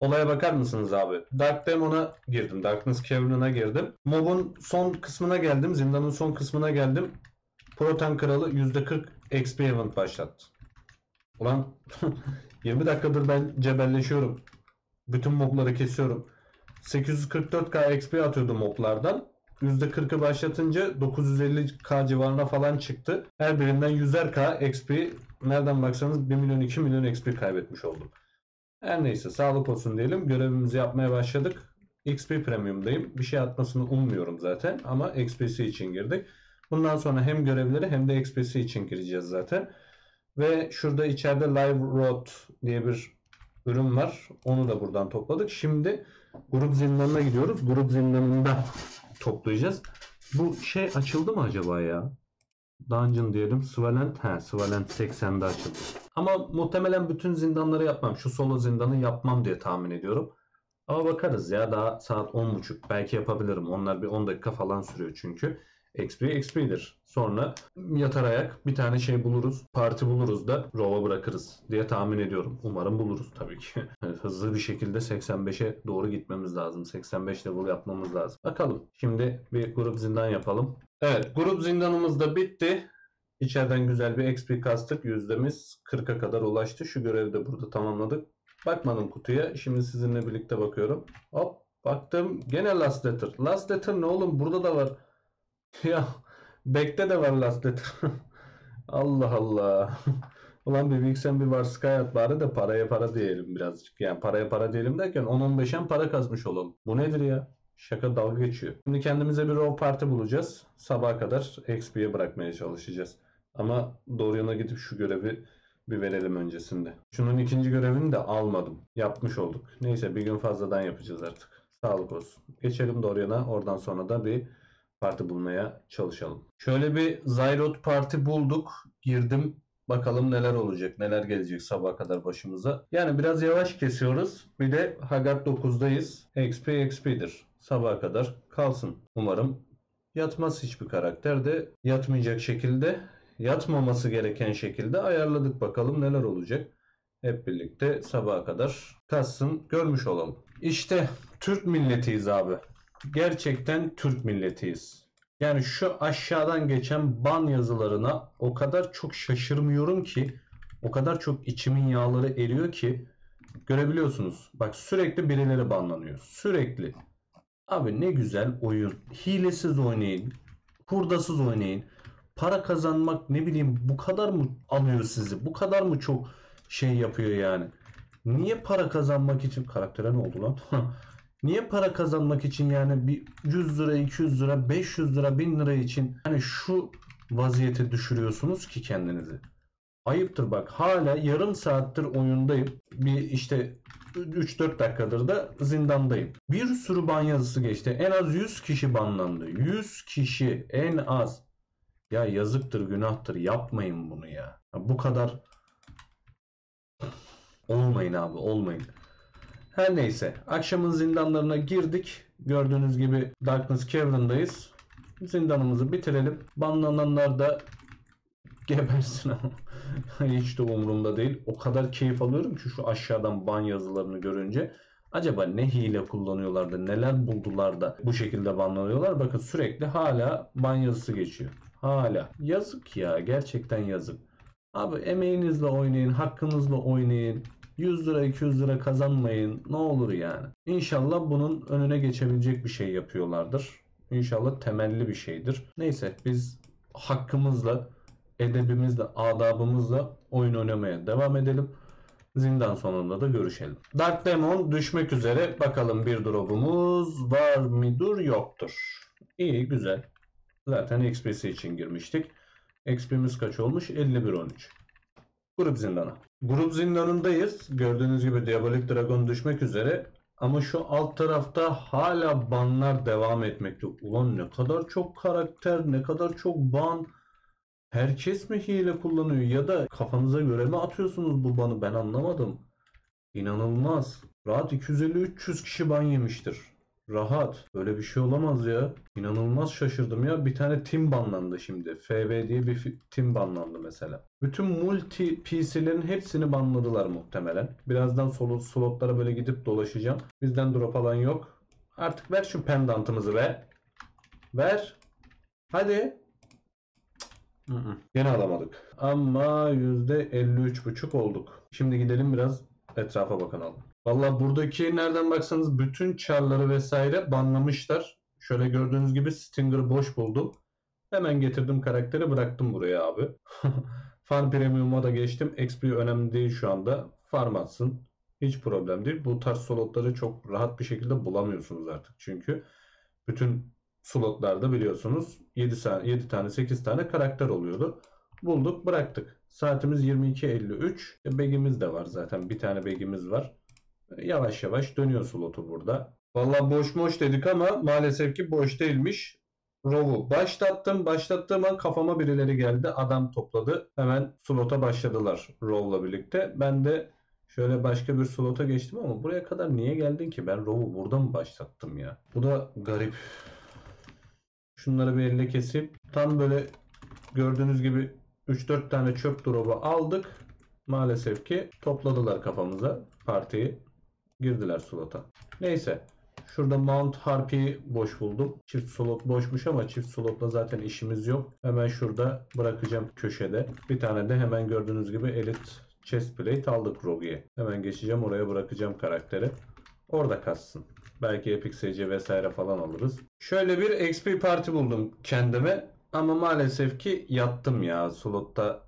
Olaya bakar mısınız abi? Dark Demon'a girdim. Darkness Cavern'a girdim. Mob'un son kısmına geldim. Zindanın son kısmına geldim. Proton Kralı %40 XP event başlattı. Ulan 20 dakikadır ben cebelleşiyorum. Bütün mobları kesiyorum. 844k XP atıyordum moblardan. %40'ı başlatınca 950k civarına falan çıktı. Her birinden 100'er k XP nereden baksanız 1 milyon 2 milyon XP kaybetmiş oldum. Her neyse sağlık olsun diyelim. Görevimizi yapmaya başladık. XP Premium'dayım. Bir şey atmasını ummuyorum zaten ama XP'si için girdik. Bundan sonra hem görevleri hem de XP'si için gireceğiz zaten. Ve şurada içeride Live Road diye bir ürün var. Onu da buradan topladık. Şimdi grup zindanına gidiyoruz. Grup zindanında toplayacağız. Bu şey açıldı mı acaba ya? Dungeon diyelim. Svalent. He, Svalent 80'de açıldı. Ama muhtemelen bütün zindanları yapmam. Şu solo zindanı yapmam diye tahmin ediyorum. Ama bakarız ya daha saat 10.30. Belki yapabilirim. Onlar bir 10 dakika falan sürüyor çünkü. XP XP'dir. Sonra yatar ayak bir tane şey buluruz. Parti buluruz da Rova bırakırız diye tahmin ediyorum. Umarım buluruz tabii ki. Hızlı bir şekilde 85'e doğru gitmemiz lazım. 85 level yapmamız lazım. Bakalım. Şimdi bir grup zindan yapalım. Evet grup zindanımız da bitti. İçeriden güzel bir XP kastık. Yüzdemiz 40'a kadar ulaştı. Şu görevi de burada tamamladık. Bakmadım kutuya. Şimdi sizinle birlikte bakıyorum. Hop baktım. Gene Last Letter. Last Letter ne oğlum? Burada da var. Ya Back'te de var Last Letter. Allah Allah. Ulan bir Vixen bir var Skyat bari de paraya para diyelim birazcık. Yani paraya para diyelim derken 10-15'en para kazmış olalım. Bu nedir ya? Şaka dalga geçiyor. Şimdi kendimize bir row party bulacağız. Sabaha kadar XP'ye bırakmaya çalışacağız. Ama doğru yana gidip şu görevi bir verelim öncesinde. Şunun ikinci görevini de almadım. Yapmış olduk. Neyse bir gün fazladan yapacağız artık. Sağlık olsun. Geçelim doğru yana. Oradan sonra da bir parti bulmaya çalışalım. Şöyle bir Zyrot parti bulduk. Girdim. Bakalım neler olacak, neler gelecek sabaha kadar başımıza. Yani biraz yavaş kesiyoruz. Bir de Haggard 9'dayız. XP XP'dir. Sabaha kadar kalsın. Umarım yatmaz hiçbir karakter de yatmayacak şekilde, yatmaması gereken şekilde ayarladık. Bakalım neler olacak. Hep birlikte sabaha kadar kalsın görmüş olalım. İşte Türk milletiyiz abi gerçekten Türk milletiyiz. Yani şu aşağıdan geçen ban yazılarına o kadar çok şaşırmıyorum ki o kadar çok içimin yağları eriyor ki görebiliyorsunuz. Bak sürekli birileri banlanıyor. Sürekli. Abi ne güzel oyun. Hilesiz oynayın. Hurdasız oynayın. Para kazanmak ne bileyim bu kadar mı alıyor sizi? Bu kadar mı çok şey yapıyor yani? Niye para kazanmak için karaktere ne oldu lan? Niye para kazanmak için yani bir 100 lira, 200 lira, 500 lira, 1000 lira için hani şu vaziyete düşürüyorsunuz ki kendinizi? Ayıptır bak hala yarım saattir oyundayım. Bir işte 3-4 dakikadır da zindandayım. Bir sürü ban yazısı geçti. En az 100 kişi banlandı. 100 kişi en az. Ya yazıktır günahtır yapmayın bunu ya. Bu kadar olmayın abi olmayın. Her neyse akşamın zindanlarına girdik. Gördüğünüz gibi Darkness Cavern'dayız. Zindanımızı bitirelim. Banlananlar da gebersin ama. Hiç de umurumda değil. O kadar keyif alıyorum ki şu aşağıdan ban yazılarını görünce. Acaba ne hile kullanıyorlar da neler buldular da bu şekilde banlanıyorlar. Bakın sürekli hala ban yazısı geçiyor. Hala. Yazık ya. Gerçekten yazık. Abi emeğinizle oynayın. Hakkınızla oynayın. 100 lira 200 lira kazanmayın. Ne olur yani. İnşallah bunun önüne geçebilecek bir şey yapıyorlardır. İnşallah temelli bir şeydir. Neyse biz hakkımızla, edebimizle, adabımızla oyun oynamaya devam edelim. Zindan sonunda da görüşelim. Dark Demon düşmek üzere. Bakalım bir drop'umuz var mıdır yoktur. İyi güzel. Zaten XP'si için girmiştik. XP'miz kaç olmuş? 51-13. Grup zindana. Grup zindanındayız. Gördüğünüz gibi Diabolik Dragon düşmek üzere. Ama şu alt tarafta hala banlar devam etmekte. Ulan ne kadar çok karakter, ne kadar çok ban. Herkes mi hile kullanıyor ya da kafanıza göre mi atıyorsunuz bu banı ben anlamadım. İnanılmaz. Rahat 250-300 kişi ban yemiştir. Rahat. Böyle bir şey olamaz ya. İnanılmaz şaşırdım ya. Bir tane tim banlandı şimdi. FB diye bir tim banlandı mesela. Bütün multi PC'lerin hepsini banladılar muhtemelen. Birazdan solo slotlara böyle gidip dolaşacağım. Bizden drop alan yok. Artık ver şu pendantımızı be. Ver. Hadi. Hı hı. Gene alamadık. Ama %53,5 olduk. Şimdi gidelim biraz etrafa bakalım. Valla buradaki nereden baksanız bütün çarları vesaire banlamışlar. Şöyle gördüğünüz gibi Stinger'ı boş buldum. Hemen getirdim karakteri bıraktım buraya abi. Farm Premium'a da geçtim. XP önemli değil şu anda. Farm atsın. Hiç problem değil. Bu tarz slotları çok rahat bir şekilde bulamıyorsunuz artık. Çünkü bütün slotlarda biliyorsunuz 7 tane, 7 tane 8 tane karakter oluyordu. Bulduk bıraktık. Saatimiz 22.53. E, Begimiz de var zaten. Bir tane begimiz var. E, Yavaş yavaş dönüyor slotu burada. Vallahi boş boş dedik ama maalesef ki boş değilmiş. Row'u başlattım. Başlattığım an kafama birileri geldi. Adam topladı. Hemen slota başladılar Row'la birlikte. Ben de şöyle başka bir slota geçtim ama buraya kadar niye geldin ki? Ben Row'u burada mı başlattım ya? Bu da garip. Şunları bir elle kesip tam böyle gördüğünüz gibi 3-4 tane çöp drop'u aldık. Maalesef ki topladılar kafamıza partiyi. Girdiler slota. Neyse. Şurada Mount Harpy'yi boş buldum. Çift slot boşmuş ama çift slotla zaten işimiz yok. Hemen şurada bırakacağım köşede. Bir tane de hemen gördüğünüz gibi Elite Chest Plate aldık Rogue'ye. Hemen geçeceğim oraya bırakacağım karakteri. Orada kassın. Belki Epic SC vesaire falan alırız. Şöyle bir XP parti buldum kendime. Ama maalesef ki yattım ya. Slotta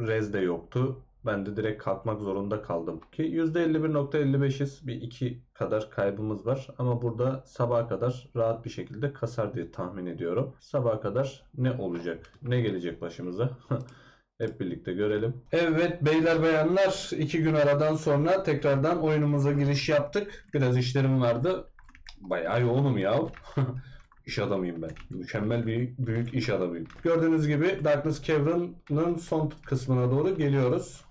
res de yoktu. Ben de direkt kalkmak zorunda kaldım. Ki %51.55'iz. Bir iki kadar kaybımız var. Ama burada sabaha kadar rahat bir şekilde kasar diye tahmin ediyorum. Sabaha kadar ne olacak? Ne gelecek başımıza? Hep birlikte görelim. Evet beyler bayanlar iki gün aradan sonra tekrardan oyunumuza giriş yaptık. Biraz işlerim vardı. Bayağı yoğunum ya. İş adamıyım ben. Mükemmel bir büyük iş adamıyım. Gördüğünüz gibi Darkness Caver'ın son kısmına doğru geliyoruz.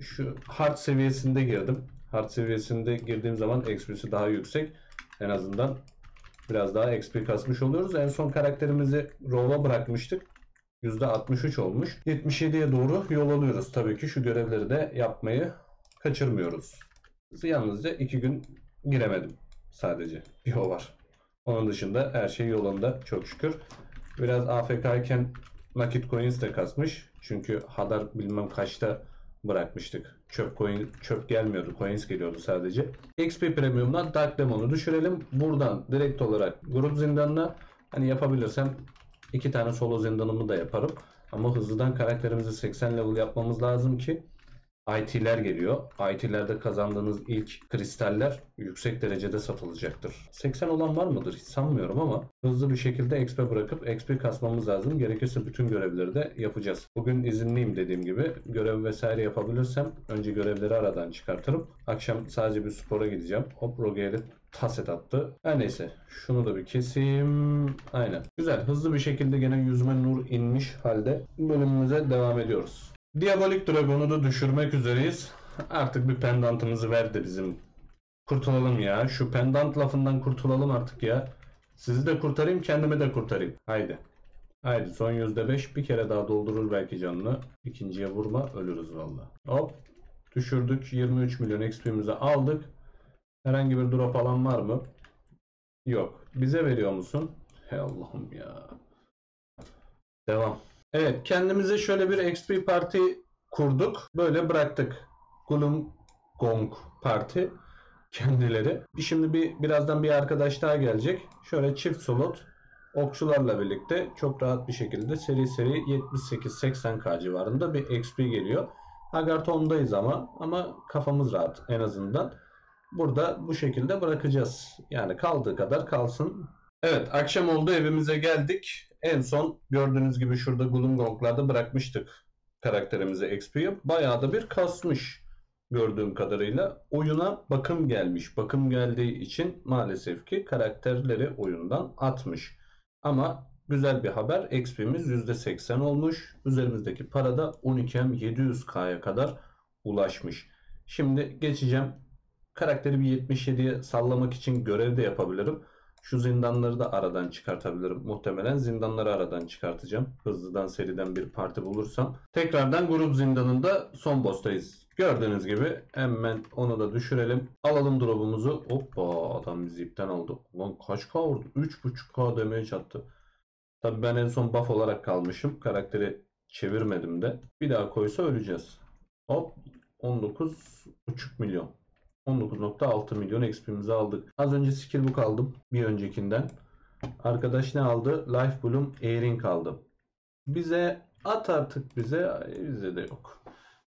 Şu hard seviyesinde girdim. Hard seviyesinde girdiğim zaman XP'si daha yüksek. En azından biraz daha XP kasmış oluyoruz. En son karakterimizi Row'a bırakmıştık. %63 olmuş. 77'ye doğru yol alıyoruz. Tabii ki şu görevleri de yapmayı kaçırmıyoruz. Yalnızca 2 gün giremedim sadece. Bir o var. Onun dışında her şey yolunda çok şükür. Biraz AFK iken nakit coins de kasmış. Çünkü Hadar bilmem kaçta bırakmıştık. Çöp coin çöp gelmiyordu. Coins geliyordu sadece. XP Premium'dan Dark Demon'u düşürelim. Buradan direkt olarak grup zindanına hani yapabilirsem iki tane solo zindanımı da yaparım. Ama hızlıdan karakterimizi 80 level yapmamız lazım ki IT'ler geliyor. IT'lerde kazandığınız ilk kristaller yüksek derecede satılacaktır. 80 olan var mıdır? Hiç sanmıyorum ama hızlı bir şekilde XP bırakıp XP kasmamız lazım. Gerekirse bütün görevleri de yapacağız. Bugün izinliyim dediğim gibi. Görev vesaire yapabilirsem önce görevleri aradan çıkartırım. Akşam sadece bir spora gideceğim. Hop Roge'ye taset attı. Her neyse. Şunu da bir keseyim. Aynen. Güzel. Hızlı bir şekilde gene yüzme nur inmiş halde bölümümüze devam ediyoruz. Diabolik Dragon'u da düşürmek üzereyiz. Artık bir pendantımızı verdi bizim. Kurtulalım ya. Şu pendant lafından kurtulalım artık ya. Sizi de kurtarayım, kendimi de kurtarayım. Haydi. Haydi son %5 bir kere daha doldurur belki canını. İkinciye vurma ölürüz valla. Hop. Düşürdük. 23 milyon XP'mizi aldık. Herhangi bir drop alan var mı? Yok. Bize veriyor musun? Hey Allah'ım ya. Devam. Evet kendimize şöyle bir XP parti kurduk. Böyle bıraktık. Gulum Gong parti kendileri. Şimdi bir birazdan bir arkadaş daha gelecek. Şöyle çift slot okçularla birlikte çok rahat bir şekilde seri seri 78-80k civarında bir XP geliyor. Hagart 10'dayız ama ama kafamız rahat en azından. Burada bu şekilde bırakacağız. Yani kaldığı kadar kalsın. Evet akşam oldu evimize geldik. En son gördüğünüz gibi şurada Gulungong'larda bırakmıştık karakterimize XP'yi. Bayağı da bir kasmış gördüğüm kadarıyla. Oyuna bakım gelmiş. Bakım geldiği için maalesef ki karakterleri oyundan atmış. Ama güzel bir haber. XP'miz %80 olmuş. Üzerimizdeki para da 12M 700K'ya kadar ulaşmış. Şimdi geçeceğim. Karakteri bir 77'ye sallamak için görev de yapabilirim. Şu zindanları da aradan çıkartabilirim. Muhtemelen zindanları aradan çıkartacağım. Hızlıdan seriden bir parti bulursam. Tekrardan grup zindanında son boss'tayız. Gördüğünüz gibi hemen onu da düşürelim. Alalım drop'umuzu. Hoppa adam bizi ipten aldı. Ulan kaç K vurdu? 3.5K demeye çattı. Tabii ben en son buff olarak kalmışım. Karakteri çevirmedim de. Bir daha koysa öleceğiz. Hop 19.5 milyon. 19.6 milyon XP'mizi aldık. Az önce skill book aldım bir öncekinden. Arkadaş ne aldı? Life Bloom Airing aldı. Bize at artık bize. Bize de yok.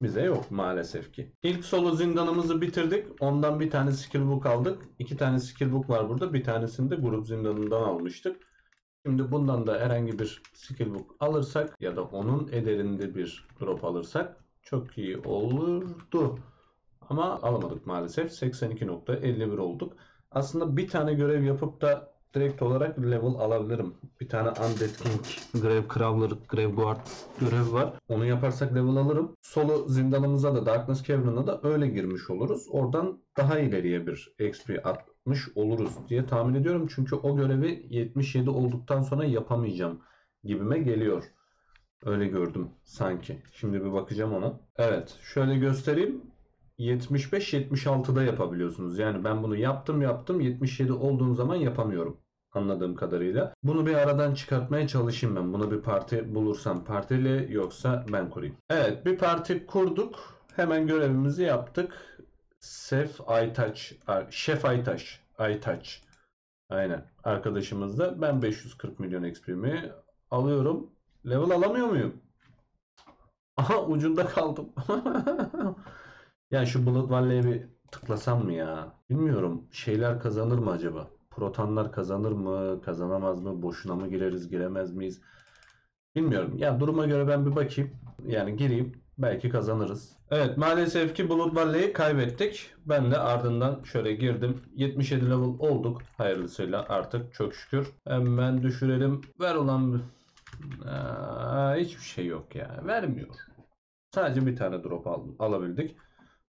Bize yok maalesef ki. İlk solo zindanımızı bitirdik. Ondan bir tane skill book aldık. İki tane skill book var burada. Bir tanesini de grup zindanından almıştık. Şimdi bundan da herhangi bir skill book alırsak ya da onun ederinde bir drop alırsak çok iyi olurdu. Ama alamadık maalesef. 82.51 olduk. Aslında bir tane görev yapıp da direkt olarak level alabilirim. Bir tane Undead King, Grave Crawler, Grave Guard görevi var. Onu yaparsak level alırım. Solo zindanımıza da Darkness Cavern'a da öyle girmiş oluruz. Oradan daha ileriye bir XP atmış oluruz diye tahmin ediyorum. Çünkü o görevi 77 olduktan sonra yapamayacağım gibime geliyor. Öyle gördüm sanki. Şimdi bir bakacağım ona. Evet, şöyle göstereyim. 75-76'da yapabiliyorsunuz. Yani ben bunu yaptım yaptım 77 olduğum zaman yapamıyorum. Anladığım kadarıyla. Bunu bir aradan çıkartmaya çalışayım ben. Buna bir parti bulursam partili yoksa ben kurayım. Evet bir parti kurduk. Hemen görevimizi yaptık. Sef Aytaç, Şef Aytaş, Aytaç. Aynen. Arkadaşımız da ben 540 milyon XP'mi alıyorum. Level alamıyor muyum? Aha ucunda kaldım. Ya şu Blood Valley'e bir tıklasam mı ya? Bilmiyorum. Şeyler kazanır mı acaba? Protonlar kazanır mı? Kazanamaz mı? Boşuna mı gireriz? Giremez miyiz? Bilmiyorum. Ya duruma göre ben bir bakayım. Yani gireyim. Belki kazanırız. Evet maalesef ki Blood Valley'i kaybettik. Ben de ardından şöyle girdim. 77 level olduk. Hayırlısıyla artık çok şükür. Hemen düşürelim. Ver ulan. Aa, hiçbir şey yok ya. Vermiyor. Sadece bir tane drop aldım, alabildik.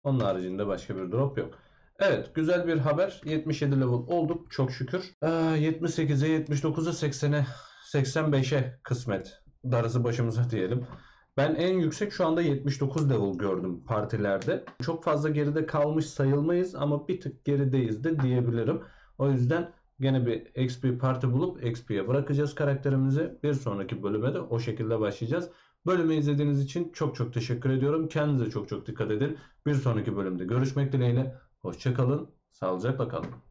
Onun haricinde başka bir drop yok. Evet güzel bir haber. 77 level olduk çok şükür. Ee, 78'e 79'a 80'e 85'e kısmet. Darısı başımıza diyelim. Ben en yüksek şu anda 79 level gördüm partilerde. Çok fazla geride kalmış sayılmayız ama bir tık gerideyiz de diyebilirim. O yüzden gene bir XP parti bulup XP'ye bırakacağız karakterimizi. Bir sonraki bölüme de o şekilde başlayacağız. Bölümü izlediğiniz için çok çok teşekkür ediyorum. Kendinize çok çok dikkat edin. Bir sonraki bölümde görüşmek dileğiyle. Hoşçakalın. Sağlıcakla kalın.